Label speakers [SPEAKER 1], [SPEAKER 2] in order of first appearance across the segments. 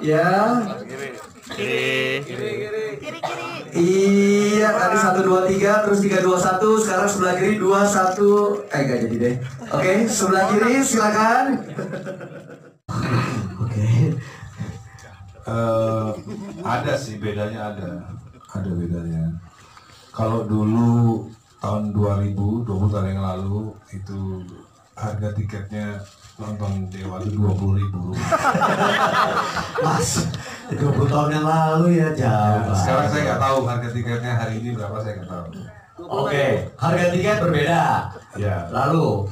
[SPEAKER 1] Ya.
[SPEAKER 2] Kiri.
[SPEAKER 1] Iya, tadi satu dua tiga, terus tiga dua satu. Sekarang sebelah kiri dua satu. Eh nggak jadi deh. Oke, sebelah kiri silakan. Oke.
[SPEAKER 3] Eh, ada sih bedanya ada ada bedanya kalau dulu tahun 2000 20 tahun yang lalu itu harga tiketnya nonton Dewa itu 20 ribu
[SPEAKER 1] Mas, 20 tahun yang lalu ya jauh.
[SPEAKER 3] sekarang saya nggak tahu harga tiketnya hari ini berapa saya nggak tahu
[SPEAKER 1] Oke, harga tiket berbeda.
[SPEAKER 3] ya
[SPEAKER 1] Lalu,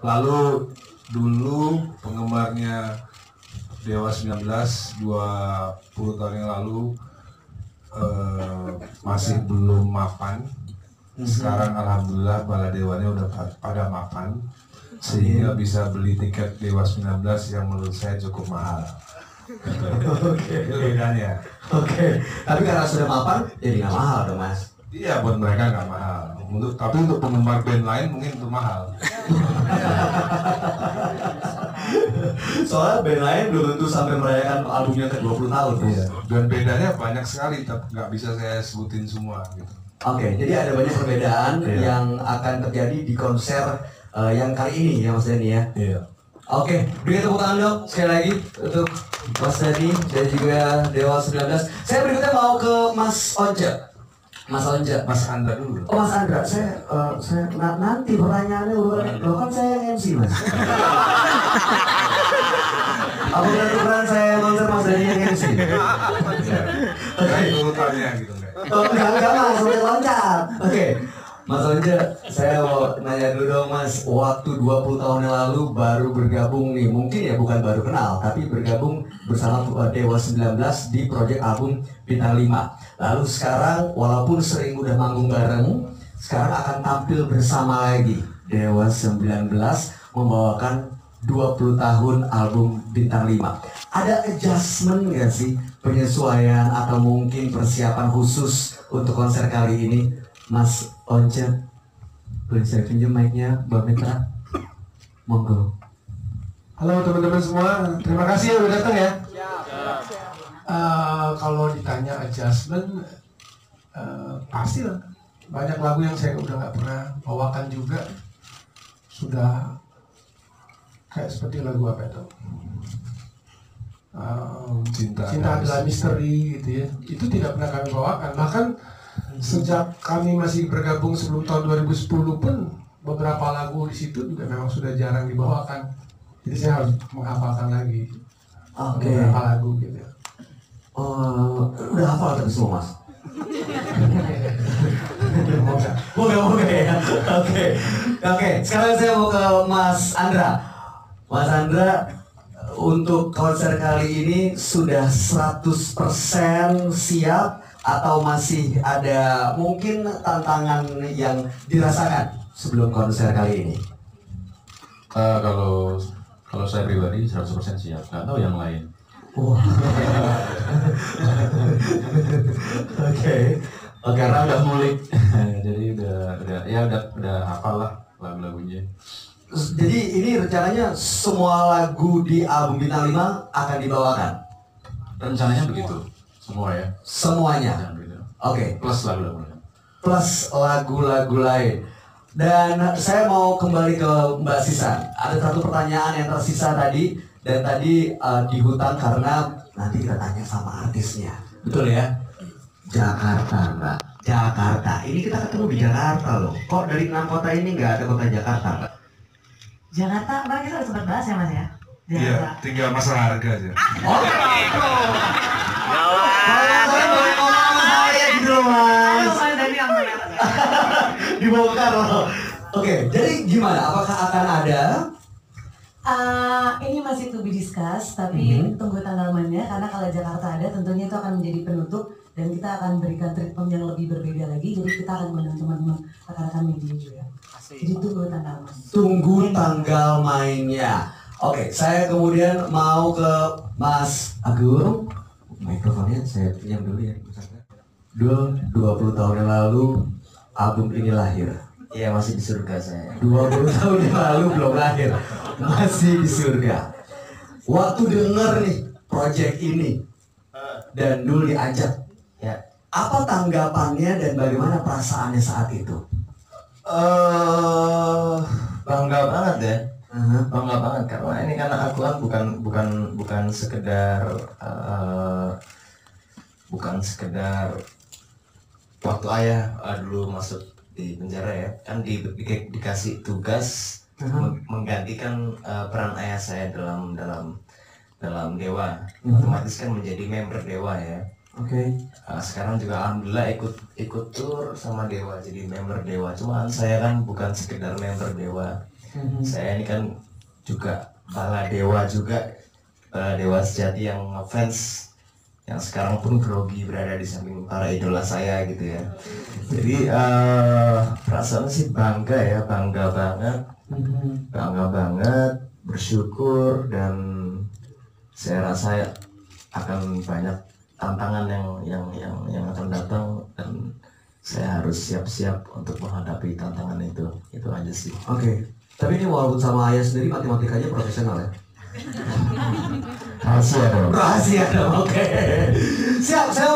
[SPEAKER 3] lalu dulu penggemarnya Dewa 19 20 tahun yang lalu eh, masih belum mapan sekarang alhamdulillah bala dewanya udah pa- pada mapan sehingga bisa beli tiket Dewa 19 yang menurut saya cukup mahal
[SPEAKER 1] Oke.
[SPEAKER 3] itu bedanya
[SPEAKER 1] oke. Tapi karena sudah mapan, jadi nggak mahal dong mas.
[SPEAKER 3] iya buat mereka nggak mahal untuk tapi untuk penggemar band lain mungkin itu mahal
[SPEAKER 1] Soalnya band lain belum tentu sampai merayakan albumnya ke 20 tahun.
[SPEAKER 3] Iya. dan bedanya banyak sekali tapi nggak bisa saya sebutin semua gitu
[SPEAKER 1] Oke, jadi ada banyak perbedaan
[SPEAKER 3] Iya.
[SPEAKER 1] yang akan terjadi di konser eh, yang kali ini ya Mas Dani ya.
[SPEAKER 3] iya
[SPEAKER 1] Oke, beri tepuk tangan dong sekali lagi untuk Mas Dani dan juga Dewa 19. Saya berikutnya mau ke Mas Once. Mas Once.
[SPEAKER 3] Mas Anda dulu
[SPEAKER 1] Oh Mas Andra, saya, eh, saya na- nanti pertanyaannya urutan, lo kan saya yang MC Mas. Apa benar saya konser Mas Dani yang MC?
[SPEAKER 3] Kayak urutannya gitu
[SPEAKER 1] Oh, enggak, mas, udah loncat Oke Mas Once, saya mau nanya dulu dong mas. Waktu 20 tahun yang lalu baru bergabung nih Mungkin ya bukan baru kenal Tapi bergabung bersama Dewa 19 di project album Bintang 5 Lalu sekarang walaupun sering udah manggung bareng Sekarang akan tampil bersama lagi Dewa 19 membawakan 20 tahun album Bintang 5 Ada adjustment nggak sih? Penyesuaian atau mungkin persiapan khusus untuk konser kali ini Mas Once Boleh saya pinjam mic-nya Mbak Mitra Monggo
[SPEAKER 4] Halo teman-teman semua, terima kasih yang udah datang ya. Eh, kalau ditanya adjustment, eh, pasti lah. Banyak lagu yang saya udah nggak pernah bawakan juga. Sudah kayak seperti lagu apa itu? Eh,
[SPEAKER 3] Cinta
[SPEAKER 4] Cinta
[SPEAKER 3] adalah
[SPEAKER 4] adalah misteri gitu ya. Itu tidak pernah kami bawakan. Bahkan sejak kami masih bergabung sebelum tahun 2010 pun beberapa lagu di situ juga memang sudah jarang dibawakan. Jadi saya harus menghafalkan lagi
[SPEAKER 1] Oke
[SPEAKER 4] beberapa lagu gitu.
[SPEAKER 1] Oh, Udah hafal tapi semua mas? Moga moga ya. Oke. Oke, sekarang saya mau ke Mas Andra. Mas Andra untuk konser kali ini sudah 100% siap atau masih ada mungkin tantangan yang dirasakan sebelum konser kali ini?
[SPEAKER 5] Eh, kalau kalau saya pribadi 100% siap, nggak tahu yang lain.
[SPEAKER 1] Wah. Oke. Oke,
[SPEAKER 5] Karena udah mulik, jadi udah udah ya udah udah hafal lah lagu-lagunya.
[SPEAKER 1] Jadi ini rencananya semua lagu di album Bintang 5 akan dibawakan?
[SPEAKER 5] Rencananya begitu, semua ya.
[SPEAKER 1] Semuanya? Oke.
[SPEAKER 5] Plus lagu-lagu lain.
[SPEAKER 1] plus lagu-lagu lain. Dan saya mau kembali ke Mbak Sisa. Ada satu pertanyaan yang tersisa tadi dan tadi uh, di hutan karena nanti kita tanya sama artisnya. Betul ya? Jakarta, Mbak. Jakarta. Ini kita ketemu di Jakarta loh. Kok dari enam kota ini nggak ada kota Jakarta, Mbak?
[SPEAKER 2] Jakarta, kemarin kita udah sempat bahas ya mas ya?
[SPEAKER 3] Iya, tinggal masalah harga aja.
[SPEAKER 1] Oh, Kalau saya boleh ngomong sama saya gitu loh, Mas. Dibongkar loh. Oke, jadi gimana? Apakah akan ada
[SPEAKER 2] Ah, ini masih to be discuss, tapi
[SPEAKER 1] Mhm.
[SPEAKER 2] tunggu tanggal mainnya karena kalau Jakarta ada tentunya itu akan menjadi penutup dan kita akan berikan treatment yang lebih berbeda lagi. Jadi kita akan mengundang teman-teman rekan-rekan media juga. Jadi tunggu tanggal mas.
[SPEAKER 1] tunggu tanggal mainnya. Oke, saya kemudian mau ke Mas Agung. Mikrofonnya saya pinjam dulu ya. Dul, 20 tahun yang lalu album ini lahir.
[SPEAKER 6] Iya masih di surga saya.
[SPEAKER 1] 20 tahun yang lalu belum lahir. Masih di surga. Waktu denger nih project ini, dan dulu diajak. Apa tanggapannya dan bagaimana perasaannya saat itu?
[SPEAKER 6] eh bangga banget ya.
[SPEAKER 1] Aha.
[SPEAKER 6] bangga banget karena ini karena aku kan bukan bukan bukan sekedar eh, bukan sekedar waktu ayah eh, dulu masuk di penjara ya kan di, di- dikasih tugas meng- menggantikan eh, peran ayah saya dalam dalam dalam dewa otomatis kan menjadi member dewa ya
[SPEAKER 1] Oke.
[SPEAKER 6] Uh, sekarang juga alhamdulillah ikut ikut tour sama Dewa. Jadi member Dewa. Cuman saya kan bukan sekedar member Dewa. Saya ini kan juga bala Dewa juga. Bala Dewa sejati yang ngefans yang sekarang pun grogi berada di samping para idola saya gitu ya. Jadi uh, perasaan sih bangga ya bangga banget. Bangga banget bersyukur dan saya rasa akan banyak tantangan yang yang yang yang akan datang dan saya harus siap-siap untuk menghadapi tantangan itu itu aja sih
[SPEAKER 1] Oke. Tapi ini walaupun sama ayah sendiri matematikanya profesional ya.
[SPEAKER 6] rahasia dong
[SPEAKER 1] Rahasia dong. Oke. Siap. Saya